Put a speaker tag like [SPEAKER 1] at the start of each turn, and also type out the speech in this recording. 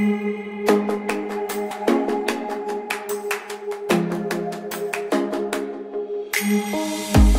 [SPEAKER 1] you.